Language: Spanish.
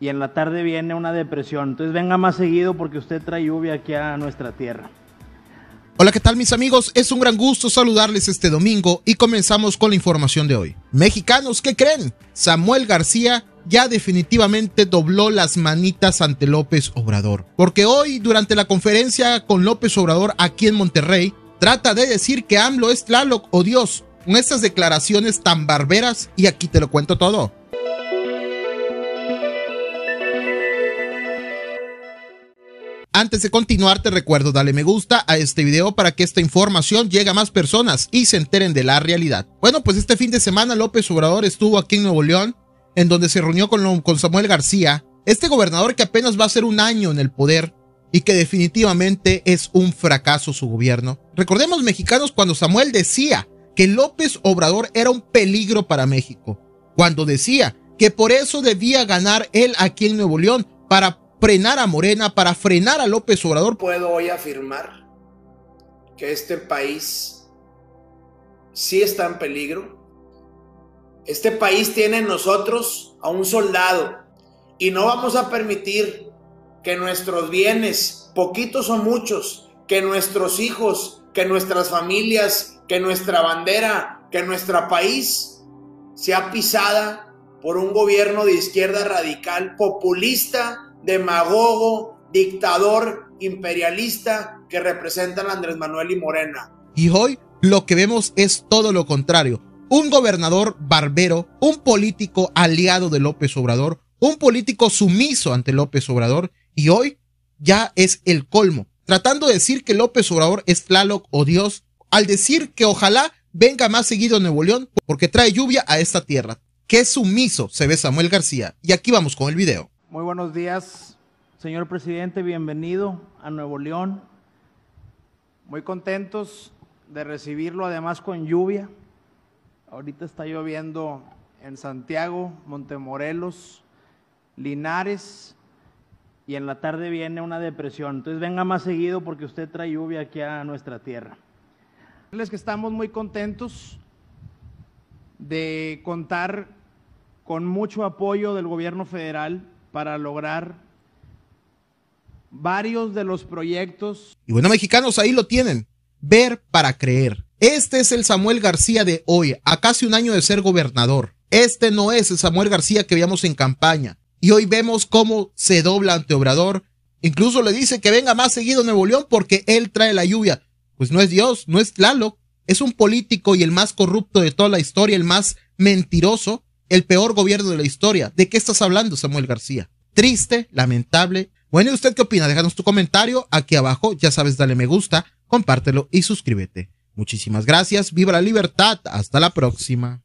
y en la tarde viene una depresión. Entonces venga más seguido porque usted trae lluvia aquí a nuestra tierra. Hola, ¿qué tal mis amigos? Es un gran gusto saludarles este domingo y comenzamos con la información de hoy. Mexicanos, ¿qué creen? Samuel García ya definitivamente dobló las manitas ante López Obrador. Porque hoy, durante la conferencia con López Obrador aquí en Monterrey, trata de decir que AMLO es Tlaloc o Dios, con estas declaraciones tan barberas y aquí te lo cuento todo. Antes de continuar, te recuerdo darle me gusta a este video para que esta información llegue a más personas y se enteren de la realidad. Bueno, pues este fin de semana López Obrador estuvo aquí en Nuevo León, en donde se reunió con, con Samuel García, este gobernador que apenas va a ser un año en el poder y que definitivamente es un fracaso su gobierno. Recordemos mexicanos cuando Samuel decía que López Obrador era un peligro para México, cuando decía que por eso debía ganar él aquí en Nuevo León para frenar a Morena, para frenar a López Obrador. Puedo hoy afirmar que este país sí está en peligro. Este país tiene en nosotros a un soldado y no vamos a permitir que nuestros bienes, poquitos o muchos, que nuestros hijos, que nuestras familias, que nuestra bandera, que nuestro país sea pisada por un gobierno de izquierda radical, populista, demagogo, dictador, imperialista que representan a Andrés Manuel y Morena. Y hoy lo que vemos es todo lo contrario. Un gobernador barbero, un político aliado de López Obrador, un político sumiso ante López Obrador y hoy ya es el colmo, tratando de decir que López Obrador es Tlaloc o Dios, al decir que ojalá venga más seguido Nuevo León porque trae lluvia a esta tierra. Qué sumiso se ve Samuel García. Y aquí vamos con el video. Muy buenos días, señor presidente, bienvenido a Nuevo León. Muy contentos de recibirlo, además con lluvia. Ahorita está lloviendo en Santiago, Montemorelos, Linares y en la tarde viene una depresión. Entonces venga más seguido porque usted trae lluvia aquí a nuestra tierra. Les que estamos muy contentos de contar con mucho apoyo del gobierno federal para lograr varios de los proyectos. Y bueno, mexicanos, ahí lo tienen. Ver para creer. Este es el Samuel García de hoy, a casi un año de ser gobernador. Este no es el Samuel García que veíamos en campaña. Y hoy vemos cómo se dobla ante Obrador. Incluso le dice que venga más seguido a Nuevo León porque él trae la lluvia. Pues no es Dios, no es Tlaloc. Es un político y el más corrupto de toda la historia, el más mentiroso el peor gobierno de la historia. ¿De qué estás hablando, Samuel García? Triste, lamentable. Bueno, ¿y usted qué opina? Déjanos tu comentario aquí abajo. Ya sabes, dale me gusta, compártelo y suscríbete. Muchísimas gracias. Viva la libertad. Hasta la próxima.